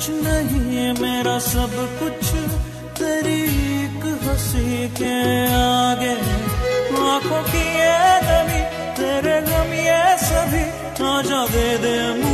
कुछ नहीं मेरा सब कुछ। तेरी एक हँसी के आगे। आँखों की ये गमी तेरे गम ये सभी। आजा दे दे मुझे